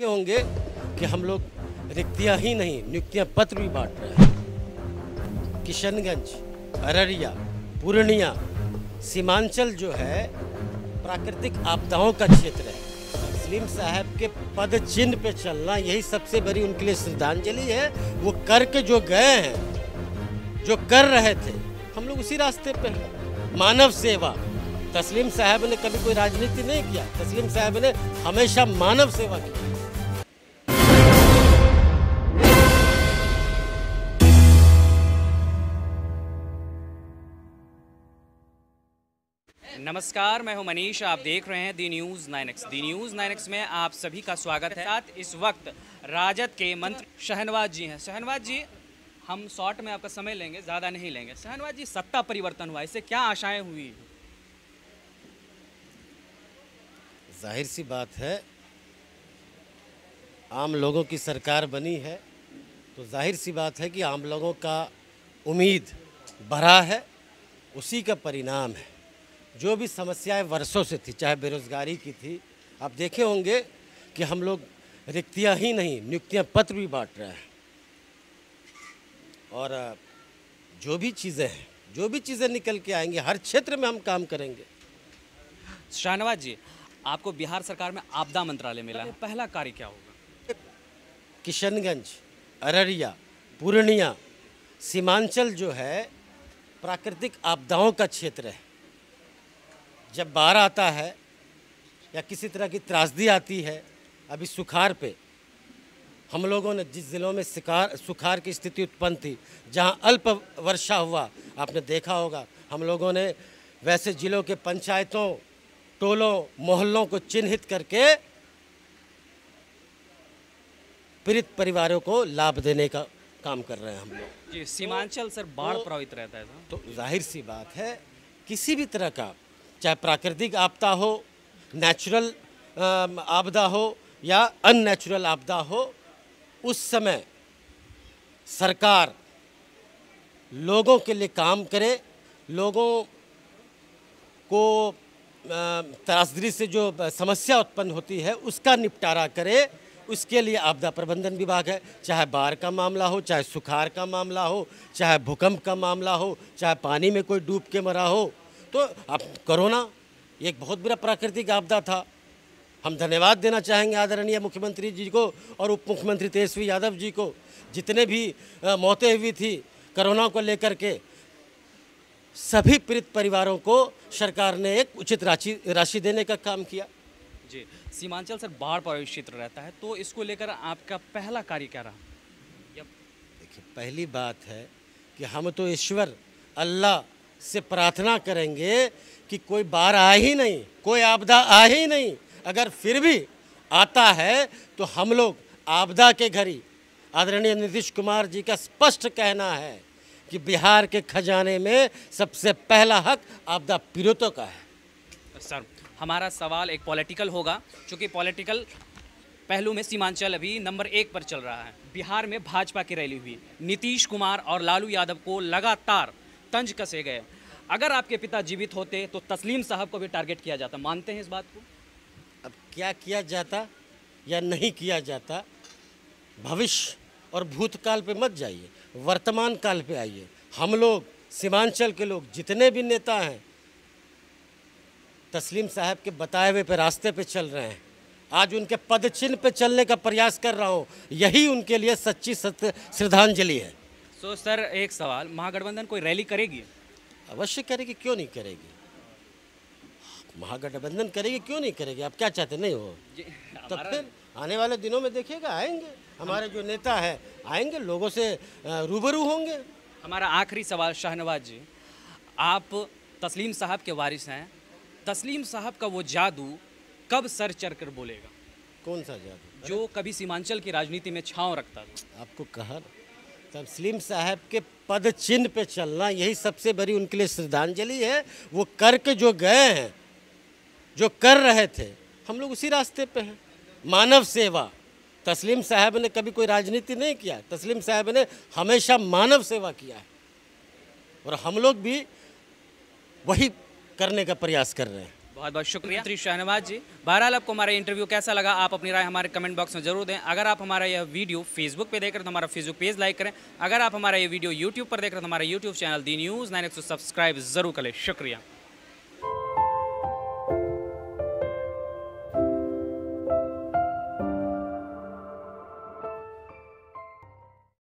देखे होंगे कि हम लोग रिक्तियाँ ही नहीं, नियुक्तियाँ पत्र भी बांट रहे हैं। किशनगंज, अररिया, पूर्णिया, सीमांचल जो है, प्राकृतिक आपदाओं का क्षेत्र है। सलीम साहब के पद चिन्ह पे चलना यही सबसे बड़ी उनके लिए श्रद्धांजलि है। वो करके जो गए हैं, जो कर रहे थे, हम लोग उसी रास्ते पे हैं। मानव सेवा। तस्लीम साहब ने कभी कोई राजनीति नहीं किया। तस्लीम साहब ने हमेशा मानव सेवा की। नमस्कार, मैं हूँ मनीष, आप देख रहे हैं the news nine X. The news nine X में आप सभी का स्वागत है। साथ इस वक्त राजद के मंत्री शहनवाज जी हैं। शहनवाज जी, हम शॉर्ट में आपका समय लेंगे, ज़्यादा नहीं लेंगे। शहनवाज जी, सत्ता परिवर्तन हुआ, इससे क्या आशाएँ हुई? ज़ाहिर सी बात है, आम लोगों की सरकार बनी है तो ज़ाहिर सी बात है कि आम लोगों का उम्मीद बढ़ा है, उसी का परिणाम है। जो भी समस्याएँ वर्षों से थी चाहे बेरोज़गारी की थी आप देखे होंगे कि हम लोग रिक्तियाँ ही नहीं नियुक्तियाँ पत्र भी बांट रहे हैं। और जो भी चीज़ें हैं जो भी चीज़ें निकल के आएँगी हर क्षेत्र में हम काम करेंगे। शाहनवाज जी आपको बिहार सरकार में आपदा मंत्रालय मिला है। पहला कार्य क्या होगा? किशनगंज अररिया पूर्णिया सीमांचल जो है प्राकृतिक आपदाओं का क्षेत्र है। जब बाढ़ आता है या किसी तरह की त्रासदी आती है अभी सुखार पे हम लोगों ने जिस ज़िलों में शिकार सुखार की स्थिति उत्पन्न थी जहाँ अल्प वर्षा हुआ आपने देखा होगा हम लोगों ने वैसे ज़िलों के पंचायतों टोलों मोहल्लों को चिन्हित करके पीड़ित परिवारों को लाभ देने का काम कर रहे हैं हम लोग। जी सीमांचल सर बाढ़ प्रभावित रहता है तो ज़ाहिर सी बात है किसी भी तरह का चाहे प्राकृतिक आपदा हो नेचुरल आपदा हो या अननेचुरल आपदा हो उस समय सरकार लोगों के लिए काम करे लोगों को अम, त्रासदी से जो समस्या उत्पन्न होती है उसका निपटारा करे। उसके लिए आपदा प्रबंधन विभाग है चाहे बाढ़ का मामला हो चाहे सुखार का मामला हो चाहे भूकंप का मामला हो चाहे पानी में कोई डूब के मरा हो तो अब कोरोना एक बहुत बुरा प्राकृतिक आपदा था। हम धन्यवाद देना चाहेंगे आदरणीय मुख्यमंत्री जी को और उप मुख्यमंत्री तेजस्वी यादव जी को जितने भी मौतें हुई थी कोरोना को लेकर के। सभी पीड़ित परिवारों को सरकार ने एक उचित राशि राशि देने का काम किया। जी सीमांचल सर बाढ़ प्रभावित क्षेत्र रहता है तो इसको लेकर आपका पहला कार्य क्या रहा? देखिए पहली बात है कि हम तो ईश्वर अल्लाह से प्रार्थना करेंगे कि कोई बाढ़ आ ही नहीं, कोई आपदा आ ही नहीं। अगर फिर भी आता है तो हम लोग आपदा के घड़ी, आदरणीय नीतीश कुमार जी का स्पष्ट कहना है कि बिहार के खजाने में सबसे पहला हक आपदा पीड़ितों का है। सर, हमारा सवाल एक पॉलिटिकल होगा क्योंकि पॉलिटिकल पहलू में सीमांचल अभी नंबर एक पर चल रहा है। बिहार में भाजपा की रैली हुई। नीतीश कुमार और लालू यादव को लगातार तंज कसे गए। अगर आपके पिता जीवित होते तो तस्लीम साहब को भी टारगेट किया जाता। मानते हैं इस बात को? अब क्या किया जाता या नहीं किया जाता भविष्य और भूतकाल पे मत जाइए वर्तमान काल पे आइए। हम लोग सीमांचल के लोग जितने भी नेता हैं तस्लीम साहब के बताए हुए पे रास्ते पे चल रहे हैं। आज उनके पद चिन्ह पे चलने का प्रयास कर रहा हूँ यही उनके लिए सच्ची सत्य श्रद्धांजलि है। सो सर एक सवाल महागठबंधन कोई रैली करेगी? अवश्य करेगी क्यों नहीं करेगी? महागठबंधन करेगी क्यों नहीं करेगी? आप क्या चाहते? नहीं हो? जी तो फिर आने वाले दिनों में देखिएगा आएँगे। हमारे जो नेता है आएँगे लोगों से रूबरू होंगे। हमारा आखिरी सवाल शाहनवाज जी। आप तस्लीम साहब के वारिस हैं। तस्लीम साहब का वो जादू कब सर चढ़ कर बोलेगा? कौन सा जादू? जो कभी सीमांचल की राजनीति में छांव रखता था। आपको कहा ना, तस्लीम साहब के पद चिन्ह पे चलना यही सबसे बड़ी उनके लिए श्रद्धांजलि है। वो करके जो गए हैं जो कर रहे थे हम लोग उसी रास्ते पे हैं। मानव सेवा। तस्लीम साहब ने कभी कोई राजनीति नहीं किया। तस्लीम साहब ने हमेशा मानव सेवा किया है। और हम लोग भी वही करने का प्रयास कर रहे हैं। बहुत बहुत शुक्रिया। मंत्री शाहनवाज जी, बहरहाल आपको हमारा इंटरव्यू कैसा लगा, आप अपनी राय हमारे कमेंट बॉक्स में ज़रूर दें। अगर आप हमारा यह वीडियो फेसबुक पे देख रहे तो हमारा फेसबुक पेज लाइक करें। अगर आप हमारा ये वीडियो यूट्यूब पर देख रहे तो हमारा YouTube channel the news nine subscribe ज़रूर करें शुक्रिया।